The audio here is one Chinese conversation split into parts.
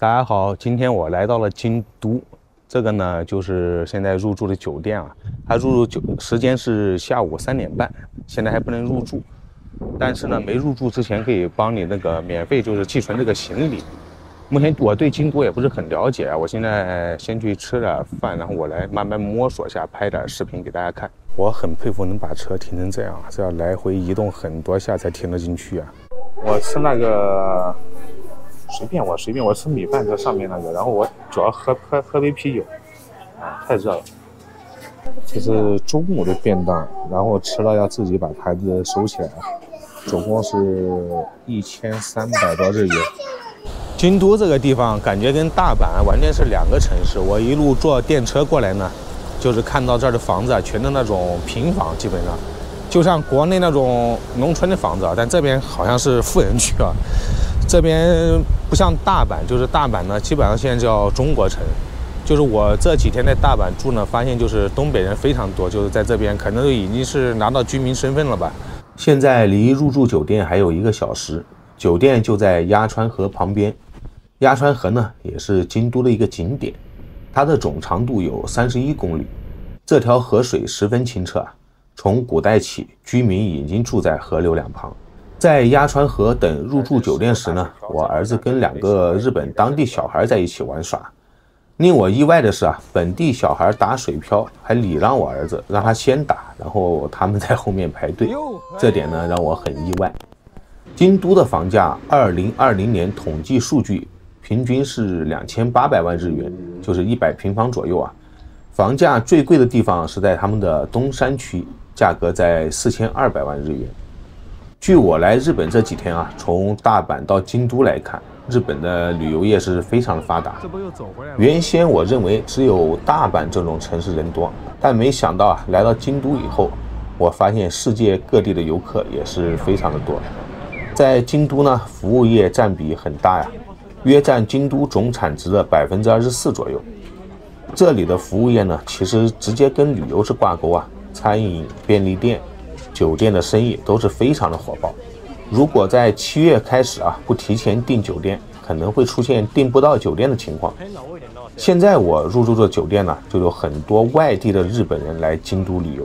大家好，今天我来到了京都，这个呢就是现在入住的酒店啊。它入住酒时间是下午三点半，现在还不能入住。但是呢，没入住之前可以帮你那个免费就是寄存这个行李。目前我对京都也不是很了解啊，我现在先去吃点饭，然后我来慢慢摸索一下，拍点视频给大家看。我很佩服能把车停成这样，是要来回移动很多下才停得进去啊。我吃那个。随便我随便我吃米饭在上面那个，然后我主要喝喝喝杯啤酒，啊，太热了。这是中午的便当，然后吃了要自己把牌子收起来，总共是一千三百多日元。京都这个地方感觉跟大阪完全是两个城市。我一路坐电车过来呢，就是看到这儿的房子啊，全都那种平房，基本上就像国内那种农村的房子啊，但这边好像是富人区啊。这边不像大阪，就是大阪呢，基本上现在叫中国城。就是我这几天在大阪住呢，发现就是东北人非常多，就是在这边可能都已经是拿到居民身份了吧。现在离入住酒店还有一个小时，酒店就在鸭川河旁边。鸭川河呢，也是京都的一个景点，它的总长度有三十一公里。这条河水十分清澈啊，从古代起，居民已经住在河流两旁。在鸭川河等入住酒店时呢，我儿子跟两个日本当地小孩在一起玩耍。令我意外的是啊，本地小孩打水漂还礼让我儿子，让他先打，然后他们在后面排队。这点呢让我很意外。京都的房价，二零二零年统计数据平均是两千八百万日元，就是一百平方左右啊。房价最贵的地方是在他们的东山区，价格在四千二百万日元。据我来日本这几天啊，从大阪到京都来看，日本的旅游业是非常的发达。这不又走回来了？原先我认为只有大阪这种城市人多，但没想到啊，来到京都以后，我发现世界各地的游客也是非常的多。在京都呢，服务业占比很大呀，约占京都总产值的百分之二十四左右。这里的服务业呢，其实直接跟旅游是挂钩啊，餐饮、便利店。酒店的生意都是非常的火爆。如果在七月开始啊，不提前订酒店，可能会出现订不到酒店的情况。现在我入住的酒店呢，就有很多外地的日本人来京都旅游。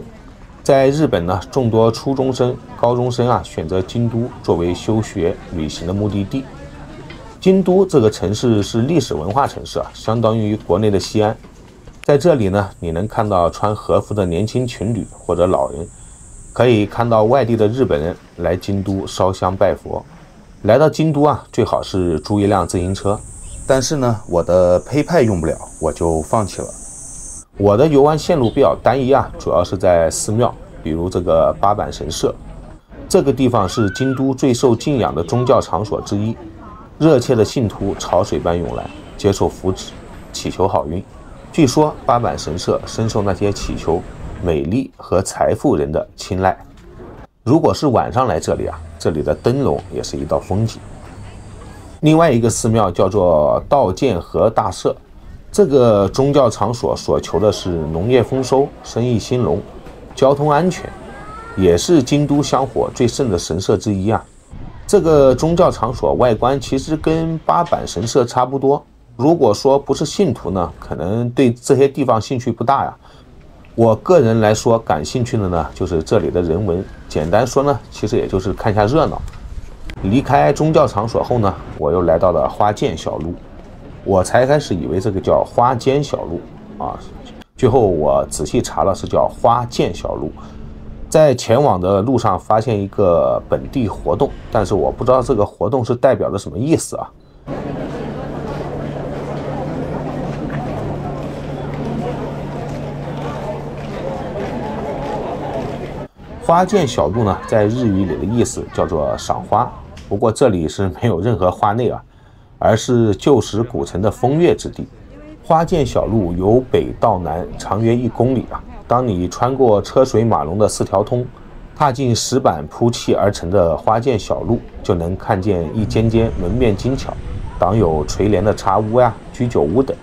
在日本呢，众多初中生、高中生啊，选择京都作为休学旅行的目的地。京都这个城市是历史文化城市啊，相当于国内的西安。在这里呢，你能看到穿和服的年轻情侣或者老人。可以看到外地的日本人来京都烧香拜佛，来到京都啊，最好是租一辆自行车。但是呢，我的配派用不了，我就放弃了。我的游玩线路比较单一啊，主要是在寺庙，比如这个八坂神社。这个地方是京都最受敬仰的宗教场所之一，热切的信徒潮水般涌来，接受福祉，祈求好运。据说八坂神社深受那些祈求。美丽和财富人的青睐。如果是晚上来这里啊，这里的灯笼也是一道风景。另外一个寺庙叫做道见和大社，这个宗教场所所求的是农业丰收、生意兴隆、交通安全，也是京都香火最盛的神社之一啊。这个宗教场所外观其实跟八坂神社差不多。如果说不是信徒呢，可能对这些地方兴趣不大呀。我个人来说，感兴趣的呢，就是这里的人文。简单说呢，其实也就是看一下热闹。离开宗教场所后呢，我又来到了花见小路。我才开始以为这个叫花间小路啊，最后我仔细查了，是叫花见小路。在前往的路上发现一个本地活动，但是我不知道这个活动是代表着什么意思啊。花见小路呢，在日语里的意思叫做赏花，不过这里是没有任何花内啊，而是旧时古城的风月之地。花见小路由北到南长约一公里啊。当你穿过车水马龙的四条通，踏进石板铺砌而成的花见小路，就能看见一间间门面精巧、挡有垂帘的茶屋呀、居酒屋等。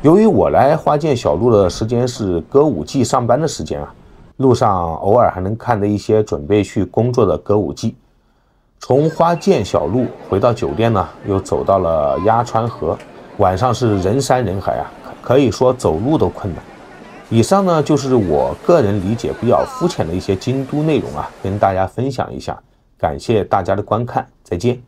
由于我来花见小路的时间是歌舞伎上班的时间啊。路上偶尔还能看到一些准备去工作的歌舞伎。从花见小路回到酒店呢，又走到了鸭川河。晚上是人山人海啊，可以说走路都困难。以上呢就是我个人理解比较肤浅的一些京都内容啊，跟大家分享一下。感谢大家的观看，再见。